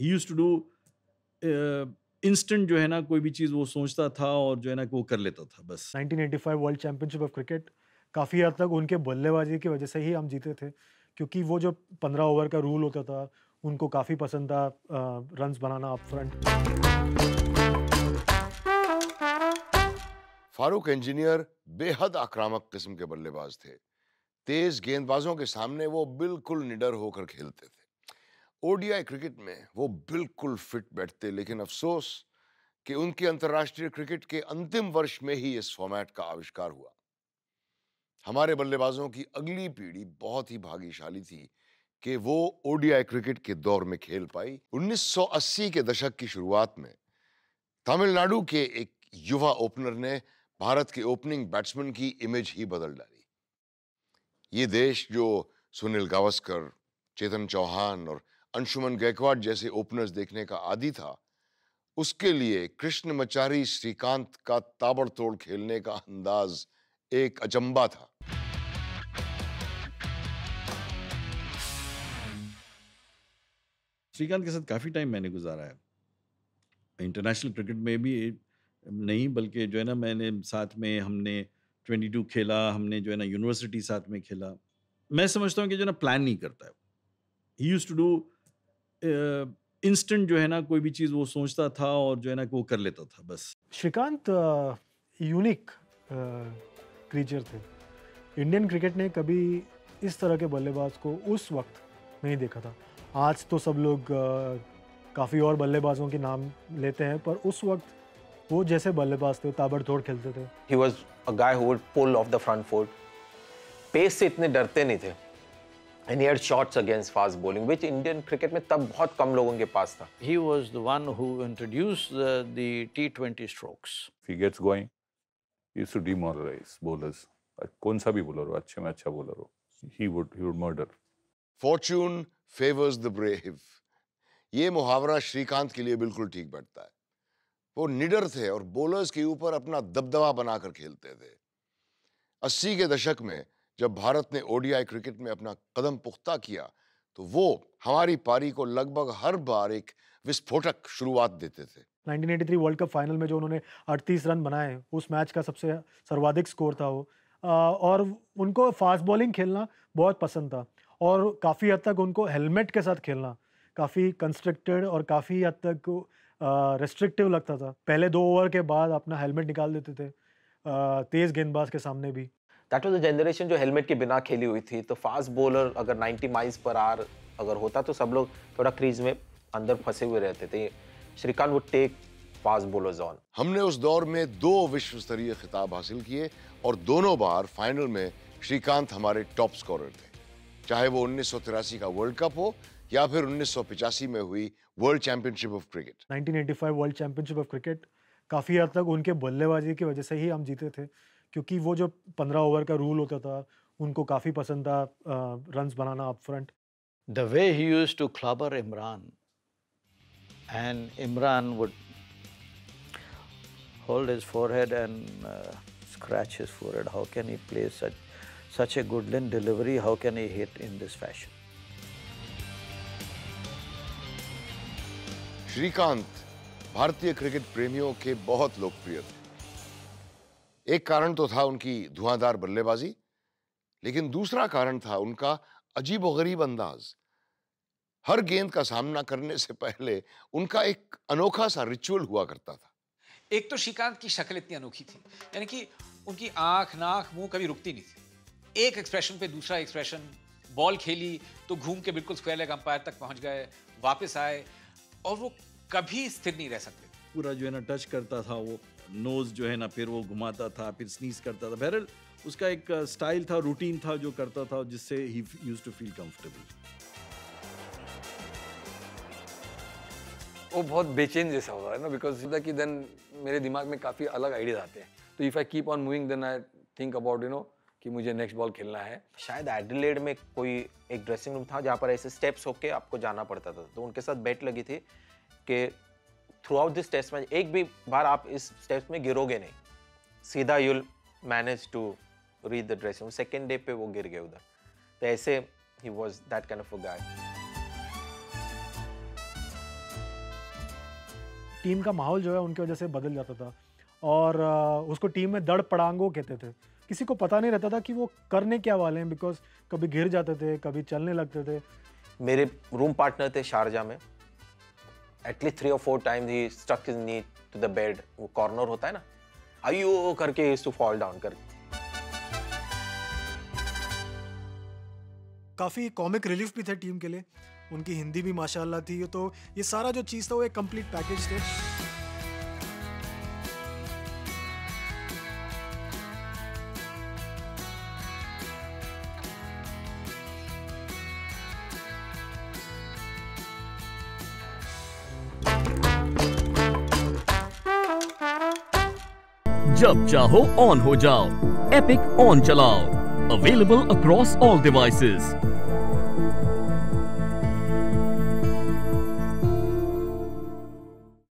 He use to do instant जो है ना कोई भी चीज़ वो सोचता था और जो है ना वो कर लेता था बस। 1985 वर्ल्ड चैंपियनशिप ऑफ़ क्रिकेट काफ़ी हद तक उनके बल्लेबाजी की वजह से ही हम जीते थे क्योंकि वो जो पंद्रह ओवर का रूल होता था उनको काफ़ी पसंद था रन्स बनाना अप फ्रंट फारूक इंजीनियर बेहद आक्रामक किस्म के बल्लेबाज थे। तेज गेंदबाजों के सामने वो बिल्कुल निडर होकर खेलते थे। ओडीआई क्रिकेट में वो बिल्कुल फिट बैठते, लेकिन अफसोस कि उनके अंतर्राष्ट्रीय क्रिकेट के अंतिम वर्ष में ही इस फॉर्मेट का आविष्कार हुआ। हमारे बल्लेबाजों की अगली पीढ़ी बहुत ही भाग्यशाली थी कि वो ओडीआई क्रिकेट के दौर में खेल पाई। 1980 के दशक की शुरुआत में तमिलनाडु के एक युवा ओपनर ने भारत के ओपनिंग बैट्समैन की इमेज ही बदल डाली। ये देश जो सुनील गावस्कर, चेतन चौहान और अंशुमन गायकवाड़ जैसे ओपनर्स देखने का आदि था, उसके लिए कृष्ण मचारी श्रीकांत का ताबड़तोड़ खेलने का अंदाज एक अचंबा था। श्रीकांत के साथ काफ़ी टाइम मैंने गुजारा है। इंटरनेशनल क्रिकेट में भी नहीं, बल्कि जो है ना, मैंने साथ में हमने 22 खेला, हमने जो है ना यूनिवर्सिटी साथ में खेला। मैं समझता हूँ कि जो है ना प्लान नहीं करता है। He used to do instant जो है ना कोई भी चीज़ वो सोचता था और जो है ना वो कर लेता था बस। श्रीकांत यूनिक क्रीचर थे। इंडियन क्रिकेट ने कभी इस तरह के बल्लेबाज को उस वक्त नहीं देखा था। आज तो सब लोग काफ़ी और बल्लेबाजों के नाम लेते हैं पर उस वक्त वो जैसे बल्लेबाज थे ताबड़तोड़ खेलते थे। He was a guy who would pull off the front foot pace से इतने डरते नहीं थे। And hair shorts against fast bowling which Indian cricket में तब बहुत कम लोगों के पास था। He was the one who introduce the twenty strokes he gets going you to demoralise bowlers कौन सा भी बॉलर हो अच्छे में अच्छा बॉलर हो he would he would murder fortune favours the brave ये मुहावरा श्रीकांत के लिए बिल्कुल ठीक बैठता है। वो निडर थे और बॉलर्स के ऊपर अपना दबदबा बनाकर खेलते थे। अस्सी के दशक में जब भारत ने ओडीआई क्रिकेट में अपना कदम पुख्ता किया तो वो हमारी पारी को लगभग हर बार एक विस्फोटक शुरुआत देते थे। 1983 वर्ल्ड कप फाइनल में जो उन्होंने 38 रन बनाए, उस मैच का सबसे सर्वाधिक स्कोर था वो। और उनको फास्ट बॉलिंग खेलना बहुत पसंद था, और काफ़ी हद तक उनको हेलमेट के साथ खेलना काफ़ी कंस्ट्रक्टेड और काफ़ी हद तक रेस्ट्रिक्टिव लगता था। पहले दो ओवर के बाद अपना हेलमेट निकाल देते थे तेज़ गेंदबाज के सामने भी। दैट वाज द जनरेशन जो हेलमेट के बिना खेली हुई थी। तो फास्ट बॉलर अगर 90 माइल्स पर आर अगर होता तो सब लोग थोड़ा क्रीज में अंदर फंसे हुए रहते थे। Srikkanth would take fast bowlers on हमने उस दौर में दो विश्व स्तरीय खिताब हासिल किए और दोनों बार फाइनल में श्रीकांत हमारे टॉप स्कोरर थे। चाहे वो उन्नीस सौ तिरासी का वर्ल्ड कप हो या फिर उन्नीस में हुई world championship of cricket 1985 world championship of cricket काफ़ी हद तक उनके बल्लेबाजी की वजह से ही हम जीते थे। क्योंकि वो जो पंद्रह ओवर का रूल होता था उनको काफ़ी पसंद था runs banana up front the way he used to clobber Imran and Imran would hold his forehead and uh, scratch his forehead. How can he play such such a good line delivery? How can he hit in this fashion? Srikkanth भारतीय cricket प्रेमियों के बहुत लोकप्रिय थे एक कारण तो था उनकी धुआंधार बल्लेबाजी लेकिन दूसरा कारण था उनका अजीब गरीब अंदाज। हर गेंद का सामना करने से पहले उनका एक अनोखा सा रिचुअल हुआ करता था। एक तो श्रीकांत की शक्ल इतनी अनोखी थी यानी कि उनकी आँख नाक मुँह कभी रुकती नहीं थी। एक एक्सप्रेशन पे दूसरा एक्सप्रेशन बॉल खेली तो घूम के बिल्कुल स्क्वायर लेग अंपायर तक पहुँच गए वापस आए और वो कभी स्थिर नहीं रह सकते। पूरा जो है ना टच करता था वो। नोज़ जो है ना फिर वो घुमाता था फिर स्नीज करता था। बहरल उसका एक स्टाइल था रूटीन था जो करता था जिससे he used to feel comfortable वो बहुत बेचैन जैसा हो रहा है ना बिकॉज़ कि देन मेरे दिमाग में काफ़ी अलग आइडियाज़ आते हैं। तो if I keep on moving then I think about you know कि मुझे नेक्स्ट बॉल खेलना है। शायद एडिलेड में कोई एक ड्रेसिंग रूम था जहाँ पर ऐसे स्टेप्स होके आपको जाना पड़ता था। तो उनके साथ बेट लगी थी कि throughout this test match एक भी बार आप इस स्टेप्स में गिरोगे नहीं। सीधा you'll manage to read the dressing second day पे वो गिर गए उधर। तो ऐसे ही was that kind of a guy team का माहौल जो है उनकी वजह से बदल जाता था। और उसको टीम में दड़ पड़ांगो कहते थे। किसी को पता नहीं रहता था कि वो करने क्या वाले हैं बिकॉज़ कभी गिर जाते थे कभी चलने लगते थे। मेरे रूम पार्टनर थे शारजा में। एटलीस्ट थ्री और four times he stuck his knee to the bed वो कॉर्नर होता है ना? आयु करके इज़ टू फॉल डाउन कर काफ़ी कॉमिक रिलीफ भी थे टीम के लिए। उनकी हिंदी भी माशाल्लाह थी तो ये सारा जो चीज़ था वो एक कंप्लीट पैकेज थे। जब चाहो ऑन हो जाओ। एपिक ऑन चलाओ। Available across all devices